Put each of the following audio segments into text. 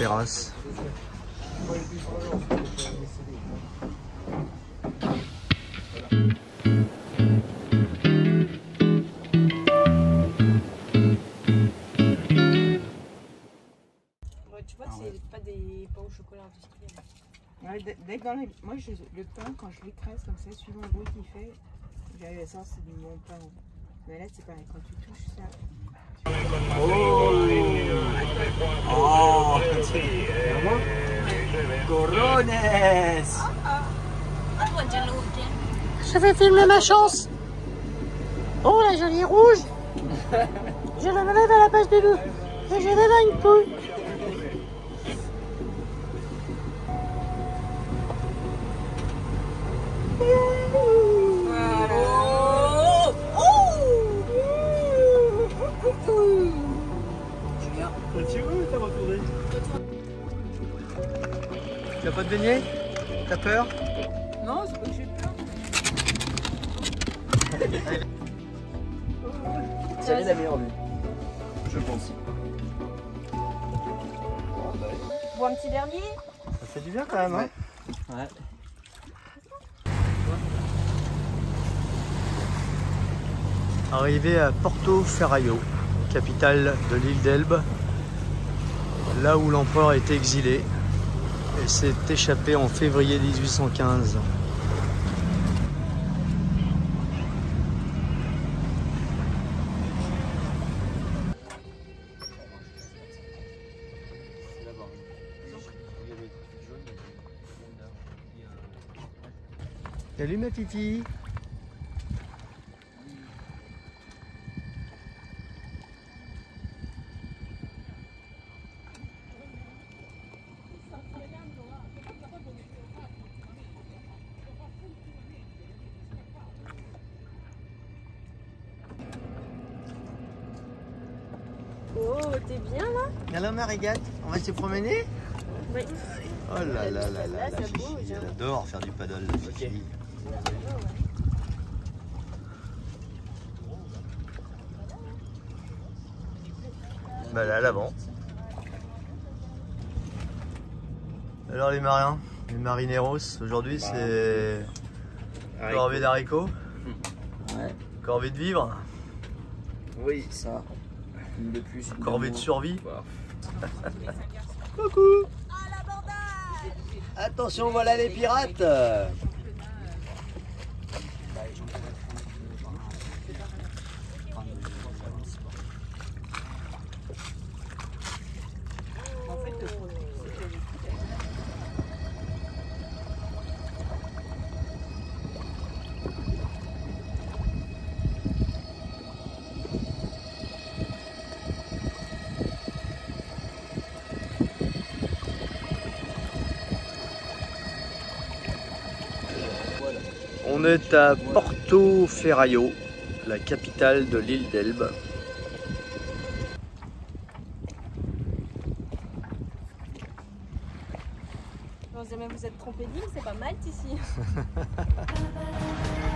terrasse. Ouais, tu vois, c'est pas des pains au chocolat industriels. Ouais, d- dès que dans les- Moi, je- le pain, quand je l'écrase comme ça, suivant le bruit qu'il fait, j'arrive à savoir c'est du bon pain. Mais là, c'est pareil, quand tu touches ça. Je vais filmer ma chance. Oh la jolie rouge. Je la lève à la base de loup. Et je vais une poule. Pas te baigner T'as peur? Non, c'est pas que j'ai peur. C'est la meilleure vue. Je pense. Bon, un petit dernier Ça fait du bien quand même, hein Ouais. Arrivé à Porto Ferraio, capitale de l'île d'Elbe, là où l'empereur était exilé et s'est échappé en février 1815. Salut ma titi Oh, t'es bien là Alors Marigate, on va se promener Oui. Oh là là là là, Là, la ça Fifi, bouge, elle adore faire du paddle la Fifi. Bah là, à l'avant. Alors les marins, les marineros, aujourd'hui Bah, c'est corvée d'haricots, Ouais. corvée de vivre, Oui, ça. Une de plus. une corvée de survie. Coucou Attention, voilà les pirates On est à Porto Ferraio, la capitale de l'île d'Elbe. Vous êtes trompé d'île, c'est pas Malte ici.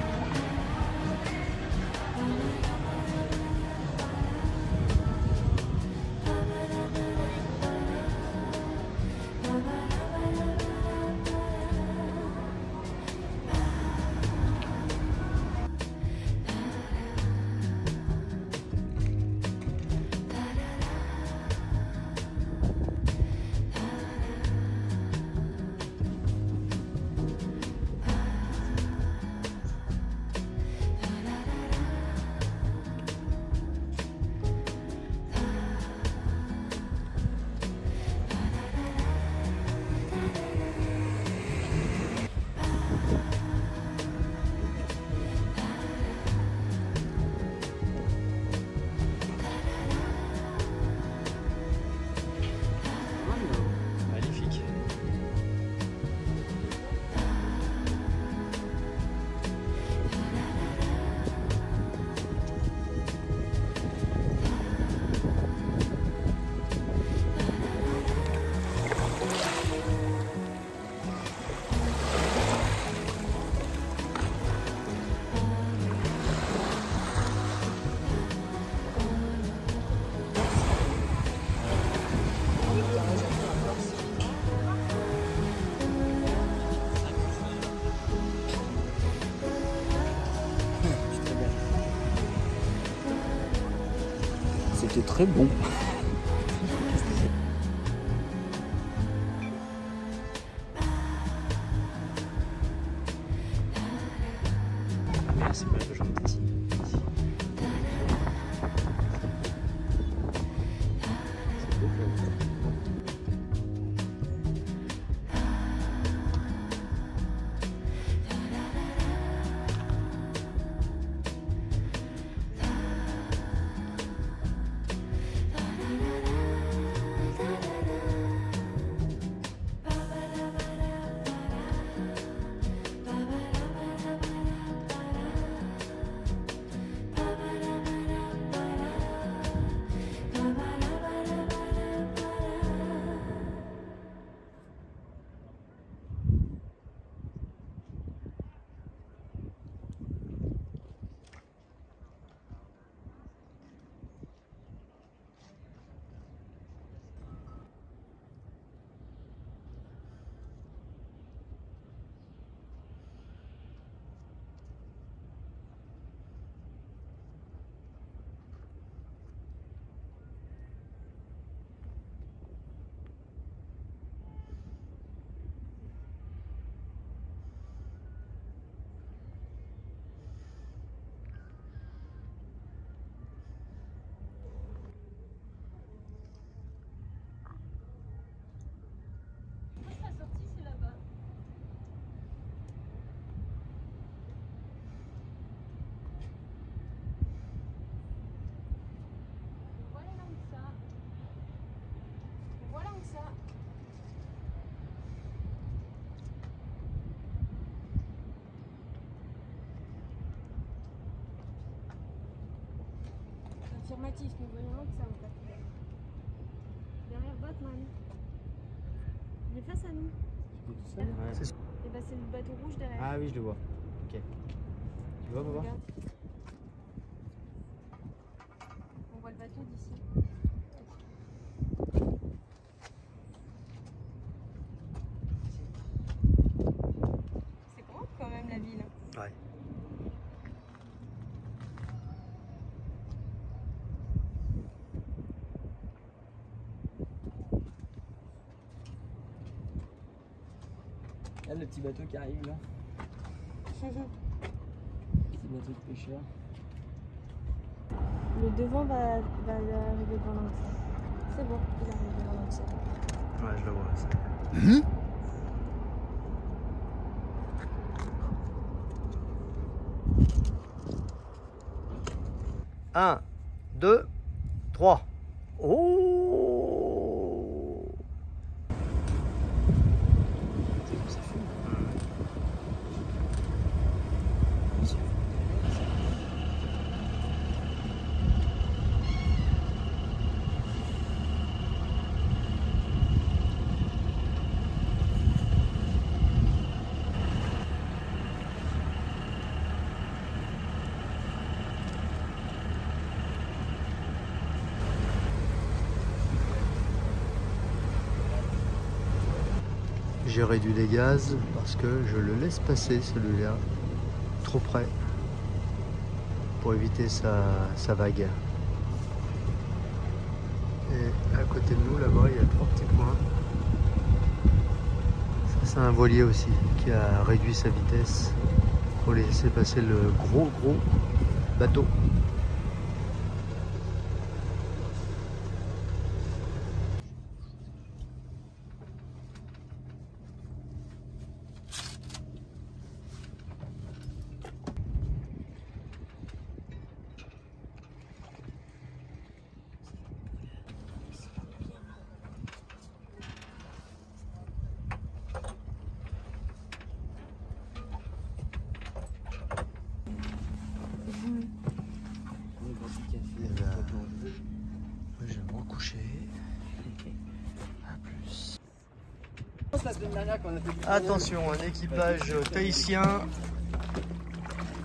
c'était très bon. Affirmatif, nous voyons que ça on va Derrière Batman. Il est face à nous. C'est- Et bah c'est le bateau rouge derrière. Ah oui, je le vois. Ok. Tu vois, papa Regarde. On voit le bateau d'ici. C'est grand quand même la ville. Ouais. Le petit bateau qui arrive là. Petit bateau de pêcheur. Le devant va, va arriver devant l'entrée. C'est bon, il arrive devant l'entrée. Ouais, je le vois. ça. Un, deux, trois. Oh C'est comme ça fume. J'ai réduit les gaz parce que je le laisse passer celui-là trop près pour éviter sa, sa vague. Et à côté de nous, là-bas, il y a trois petits points. Ça, c'est un voilier aussi qui a réduit sa vitesse pour laisser passer le gros, gros bateau. On est parti café. Eh avec ben, toi, blanc. Moi, je vais me recoucher. À plus. La semaine dernière qu'on a fait du Attention, un équipage tahitien.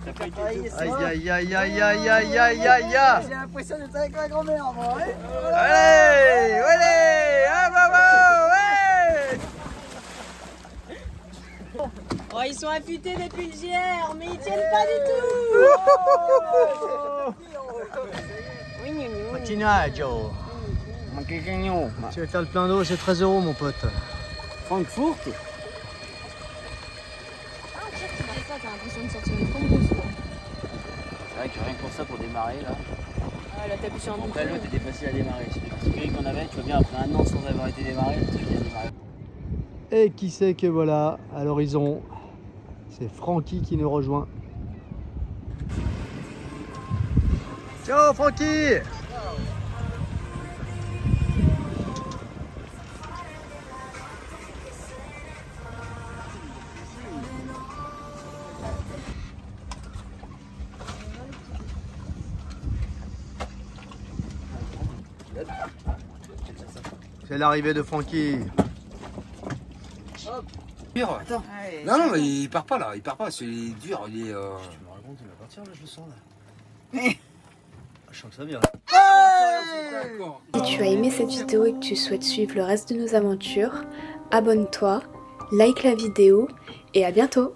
T'as pas été tout- Aïe aïe aïe aïe aïe aïe aïe aïe aïe J'ai l'impression d'être avec ma grand-mère, moi. hein. Allez Allez Ah bravo Ouais Oh, ils sont affûtés depuis le GR, mais ils tiennent pas du tout. Mon cagagnon. Tu vas faire le plein d'eau, c'est 13 euros mon pote. Francfort Ah, t'as l'impression de sortir une quoi. C'est vrai que rien que pour ça, pour démarrer là. Ah, là, t'appuies sur un Après bouton. l'autre était facile à démarrer. C'est le petit gris qu'on avait, tu vois bien, après un an sans avoir été démarré, le truc a démarré. Et qui sait que voilà, à l'horizon, c'est Francky qui nous rejoint. Ciao Francky C'est l'arrivée de Francky. Dur. Attends. Non, non, mais il part pas là, il part pas, c'est dur, il est. euh, Tu me racontes, il va partir là, je le sens là. je sens que ça vient. Si tu as aimé cette vidéo et que tu souhaites suivre le reste de nos aventures, abonne-toi, like la vidéo et à bientôt